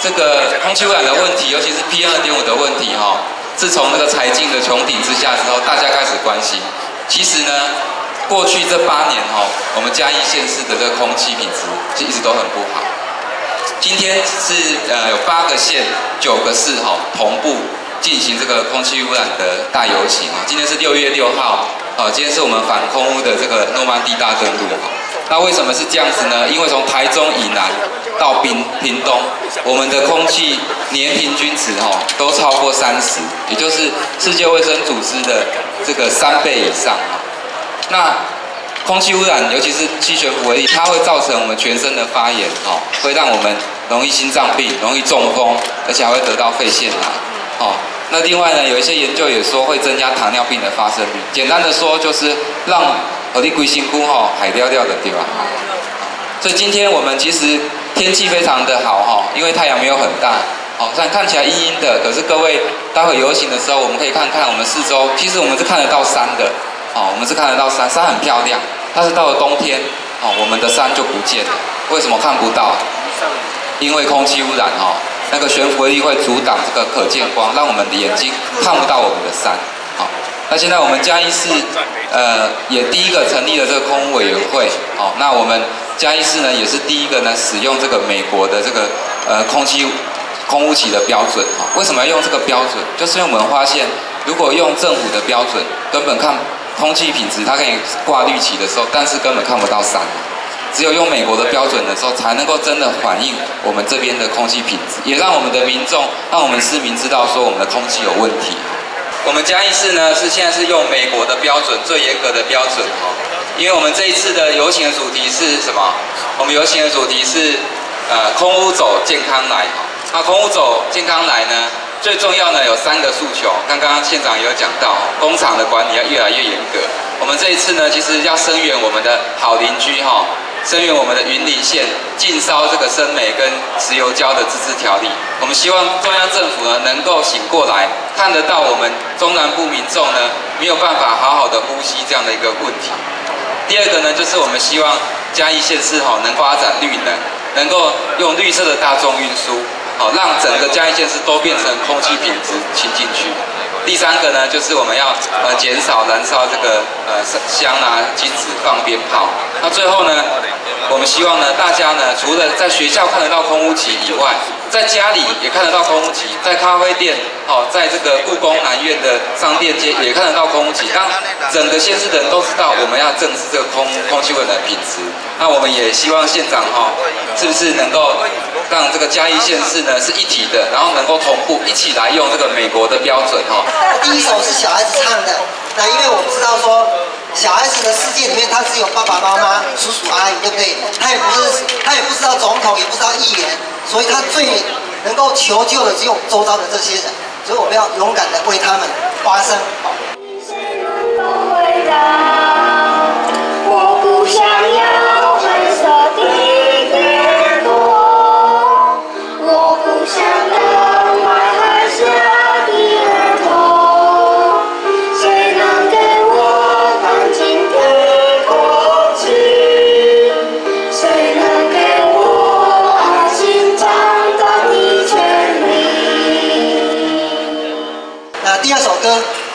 这个空气污染的问题，尤其是 PM 二点五的问题，哈，自从那个财经的穹顶之下之后，大家开始关心。其实呢，过去这八年，哈，我们嘉义县市的这个空气品质就一直都很不好。今天是呃有八个县、九个市，哈，同步进行这个空气污染的大游行啊。今天是六月六号，啊，今天是我们反空污的这个诺曼底大登陆，哈。那为什么是这样子呢？因为从台中以南到屏屏东，我们的空气年平均值哈都超过三十，也就是世界卫生组织的这个三倍以上。那空气污染，尤其是气悬浮微粒，它会造成我们全身的发炎，哈，会让我们容易心脏病、容易中风，而且还会得到肺腺癌，哦。那另外呢，有一些研究也说会增加糖尿病的发生率。简单的说，就是让我的龟心菇哈海掉掉的地方。所以今天我们其实天气非常的好哈，因为太阳没有很大，好，虽然看起来阴阴的，可是各位待会游行的时候，我们可以看看我们四周，其实我们是看得到山的，哦，我们是看得到山，山很漂亮。但是到了冬天，哦，我们的山就不见了。为什么看不到？因为空气污染哈。那个悬浮力会阻挡这个可见光，让我们的眼睛看不到我们的山。好，那现在我们嘉义市呃也第一个成立了这个空污委员会。好，那我们嘉义市呢也是第一个呢使用这个美国的这个呃空气空污企的标准。哈，为什么要用这个标准？就是因为我们发现，如果用政府的标准，根本看空气品质，它可以挂绿旗的时候，但是根本看不到山。只有用美国的标准的时候，才能够真的反映我们这边的空气品质，也让我们的民众、让我们市民知道说我们的空气有问题。我们嘉义市呢是现在是用美国的标准，最严格的标准哈。因为我们这一次的游行的主题是什么？我们游行的主题是呃空屋走健康来。那空屋走健康来呢，最重要呢有三个诉求。刚刚县长也有讲到，工厂的管理要越来越严格。我们这一次呢，其实要声援我们的好邻居哈。声援我们的云林县禁烧这个生煤跟石油胶的自治条例，我们希望中央政府呢能够醒过来，看得到我们中南部民众呢没有办法好好的呼吸这样的一个问题。第二个呢，就是我们希望嘉义县市哈能发展绿能，能够用绿色的大众运输，好让整个嘉义县市都变成空气品质清净区。第三个呢，就是我们要呃减少燃烧这个呃香啊、金子放鞭炮。那最后呢，我们希望呢，大家呢，除了在学校看得到空屋旗以外，在家里也看得到空屋旗，在咖啡店，哦，在这个故宫南院的商店街也看得到空屋旗。让整个县市的人都知道我们要正视这个空空气污染的品质，那我们也希望县长哈，是不是能够？让这个嘉义县市呢是一体的，然后能够同步一起来用这个美国的标准哈。第一首是小孩子唱的，那因为我们知道说，小孩子的世界里面他只有爸爸妈妈、叔叔阿姨，对不对？他也不是他也不知道总统，也不知道议员，所以他最能够求救的只有周遭的这些人，所以我们要勇敢的为他们发声。我不想要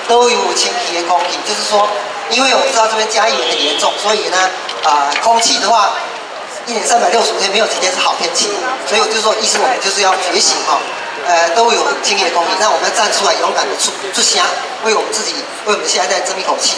都有清洁空气，就是说，因为我知道这边嘉义也很严重，所以呢，啊，空气的话，一年三百六十五天没有几天是好天气，所以我就说，意思我们就是要觉醒哈，呃，都有清洁空气，那我们要站出来，勇敢的出出声，为我们自己，为我们下一代争一口气。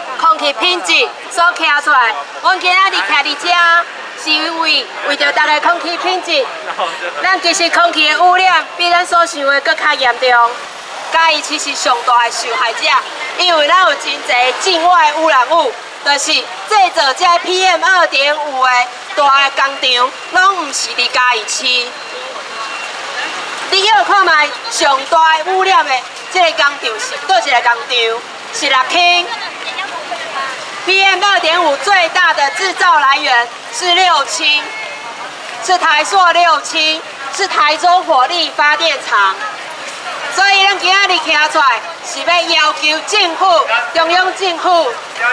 空气品质所徛出来。阮今仔日徛伫遮，是因为为着大家空气品质。咱其实空气的污染比咱所想的搁较严重。嘉义市是上大的受害者，因为咱有真侪境外污染物，就是制造这 PM 二点五的大的工厂，拢毋是伫嘉义市。你要看卖上大的污染的这个工厂是倒一个工厂？是六轻。PM 二点五最大的制造来源是六轻，是台塑六轻，是台中火力发电厂。所以咱今日站出来，是要要求政府、中央政府，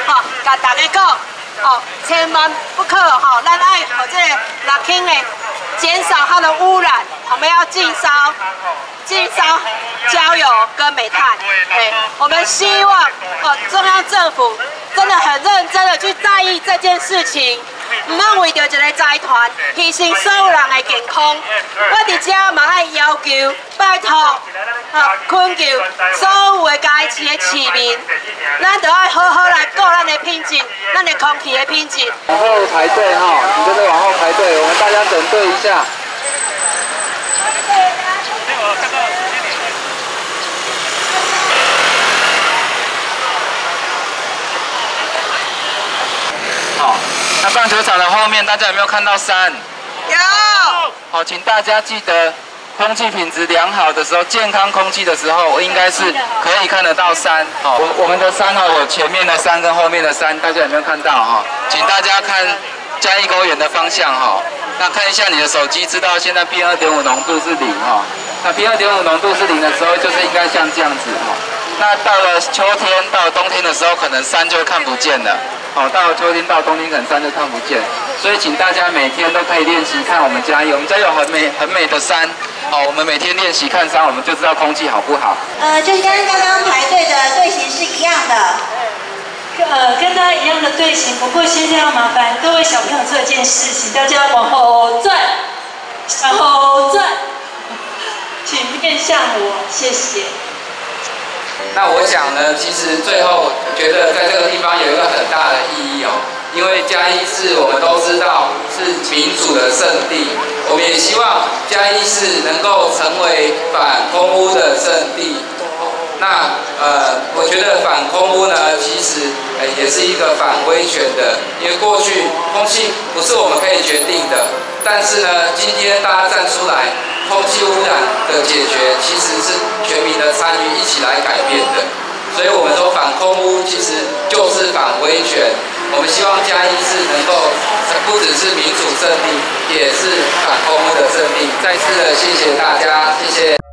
吼，甲大家讲，吼，千万不可，吼，咱爱和这个六轻的减少它的污染，我们要禁烧、禁烧焦油跟煤炭。哎，我们希望，哦，中央政府真的很认真的去在意这件事情。唔通为着一个财团牺牲所有人的健康，我伫遮嘛爱要求，拜托，啊，恳求所有的家市的市民，咱都要好好来顾咱的品质，咱的空气的品质。往后排队哈，你跟着往后排队，我们大家整队一下。那棒球场的后面，大家有没有看到山？有。好，请大家记得，空气品质良好的时候，健康空气的时候，应该是可以看得到山。好，我我们的山哦，有前面的山跟后面的山，大家有没有看到哈？请大家看嘉义公园的方向哈。那看一下你的手机，知道现在 PM 二点五浓度是零哈。那 PM 二点五浓度是零的时候，就是应该像这样子哈。那到了秋天，到了冬天的时候，可能山就会看不见了。好，到了秋天到冬天，可能山就看不见。所以请大家每天都可以练习看我们嘉义，我们嘉义有很美很美的山。哦，我们每天练习看山，我们就知道空气好不好。呃，就跟刚刚排队的队形是一样的。呃，跟大家一样的队形，不过现在要麻烦各位小朋友做一件事情，大家往后转，往后转，请面向我，谢谢。那我想呢，其实最后觉得在这个地方有一个很大的意义哦，因为嘉义市我们都知道是民主的圣地，我们也希望嘉义市能够成为反空污的圣地。那呃，我觉得反空污呢，其实呃也是一个反威权的，因为过去空气不是我们可以决定的，但是呢，今天大家站出来，空气污染的解决其实是全民的参与一起来改变的，所以我们说反空污其实就是反威权。我们希望嘉义市能够不只是民主胜利，也是反空污的胜利。再次的谢谢大家，谢谢。